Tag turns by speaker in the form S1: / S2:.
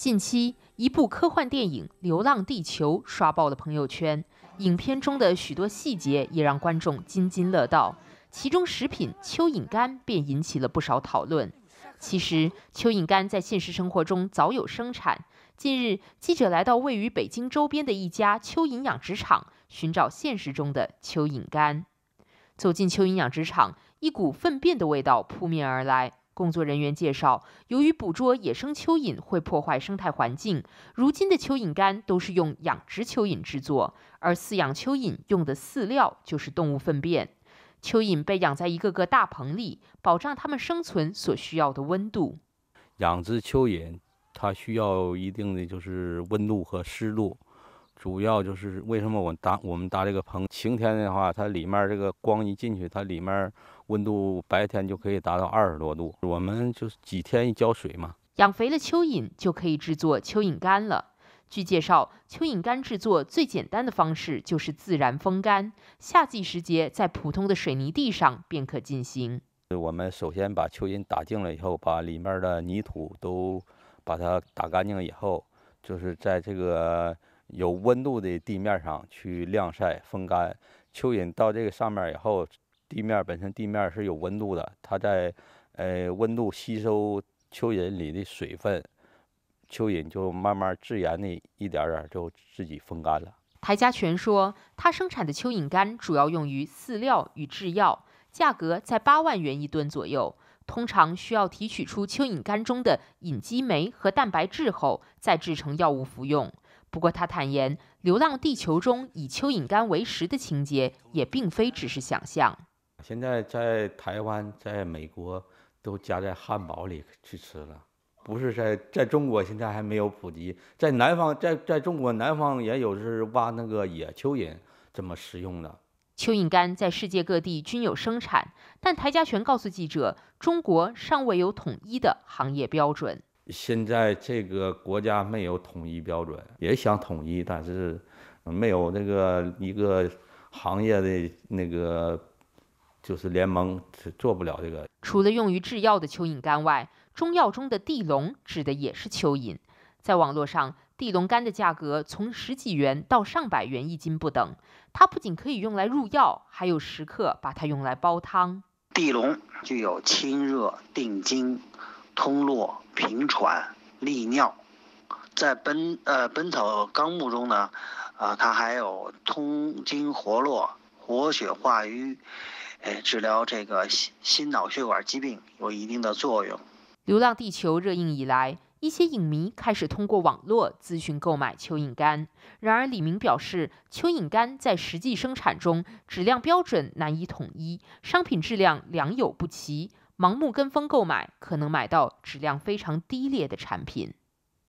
S1: 近期，一部科幻电影《流浪地球》刷爆了朋友圈，影片中的许多细节也让观众津津乐道。其中，食品蚯蚓干便引起了不少讨论。其实，蚯蚓干在现实生活中早有生产。近日，记者来到位于北京周边的一家蚯蚓养殖场，寻找现实中的蚯蚓干。走进蚯蚓养殖场，一股粪便的味道扑面而来。工作人员介绍，由于捕捉野生蚯蚓会破坏生态环境，如今的蚯蚓干都是用养殖蚯蚓制作，而饲养蚯蚓用的饲料就是动物粪便。蚯蚓被养在一个个大棚里，保障它们生存所需要的温度。
S2: 养殖蚯蚓，它需要一定的就是温度和湿度。主要就是为什么我搭我们搭这个棚？晴天的话，它里面这个光一进去，它里面温度白天就可以达到二十多度。我们就是几天一浇水嘛。
S1: 养肥了蚯蚓，就可以制作蚯蚓干了。据介绍，蚯蚓干制作最简单的方式就是自然风干，夏季时节在普通的水泥地上便可进行。
S2: 我们首先把蚯蚓打净了以后，把里面的泥土都把它打干净了以后，就是在这个。有温度的地面上去晾晒风干，蚯蚓到这个上面以后，地面本身地面是有温度的，它在呃温度吸收蚯蚓里的水分，蚯蚓就慢慢自然的一点点就自己风干了。
S1: 台家全说，他生产的蚯蚓干主要用于饲料与制药，价格在八万元一吨左右。通常需要提取出蚯蚓干中的隐基酶和蛋白质后，再制成药物服用。不过，他坦言，《流浪地球》中以蚯蚓干为食的情节也并非只是想象。
S2: 现在在台湾、在美国都加在汉堡里去吃了，不是在在中国现在还没有普及。在南方，在在中国南方也有是挖那个野蚯蚓这么食用的。
S1: 蚯蚓干在世界各地均有生产，但台家全告诉记者，中国尚未有统一的行业标准。
S2: 现在这个国家没有统一标准，也想统一，但是没有那个一个行业的那个就是联盟是做不了这个。
S1: 除了用于制药的蚯蚓干外，中药中的地龙指的也是蚯蚓。在网络上，地龙干的价格从十几元到上百元一斤不等。它不仅可以用来入药，还有食客把它用来煲汤。
S3: 地龙具有清热定惊。通络平喘利尿，在本呃《本草纲目》中呢，啊，它还有通经活络、活血化瘀，哎，治疗这个心心脑血管疾病有一定的作用。
S1: 《流浪地球》热映以来，一些影迷开始通过网络咨询购买蚯蚓干。然而，李明表示，蚯蚓干在实际生产中质量标准难以统一，商品质量良莠不齐。盲目跟风购买，可能买到质量非常低劣的产品。